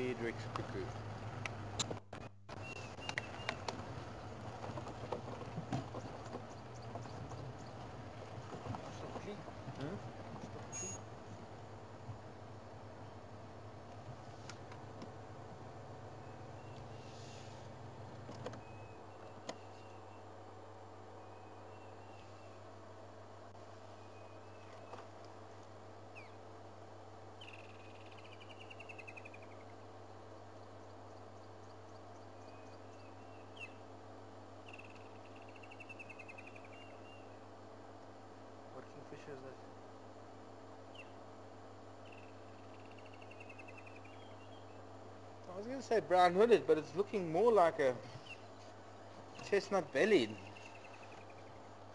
Diederik's cuckoo. Is that? I was going to say brown hooded, but it's looking more like a chestnut bellied.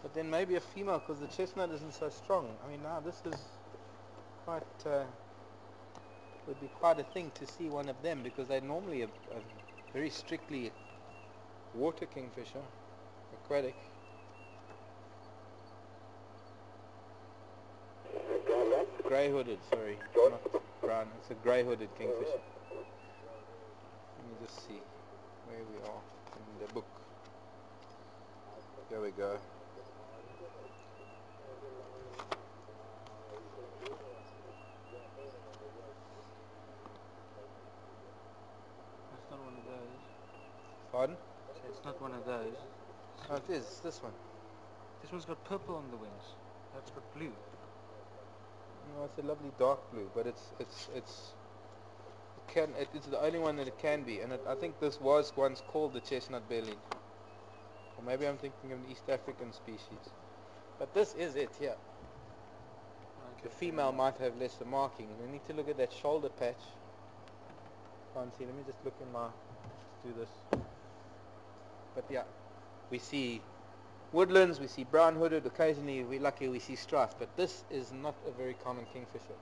But then maybe a female because the chestnut isn't so strong. I mean now this is quite, uh, would be quite a thing to see one of them because they're normally a, a very strictly water kingfisher, aquatic. Grey hooded, sorry, not brown. It's a grey hooded kingfisher. Let me just see where we are in the book. Here we go. It's not one of those. Pardon? So It's not one of those. Oh, it is. It's this one. This one's got purple on the wings. That's got blue. It's a lovely dark blue, but it's it's it's it can it, it's the only one that it can be, and it, I think this was once called the chestnut bellied, or maybe I'm thinking of an East African species. But this is it here. The female might have lesser marking. We need to look at that shoulder patch. Can't see. Let me just look in my. Let's do this. But yeah, we see woodlands. We see brown hooded. Occasionally, we're lucky we see striped. But this is not a very common kingfisher.